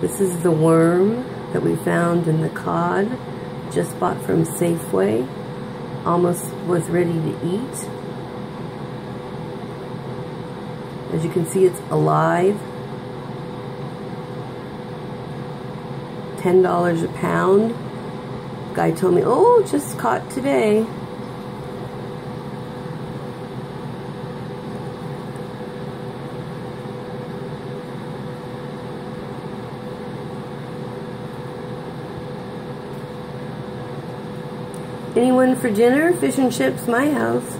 This is the worm that we found in the cod, just bought from Safeway. Almost was ready to eat. As you can see, it's alive. $10 a pound. Guy told me, oh, just caught today. Anyone for dinner? Fish and chips, my house.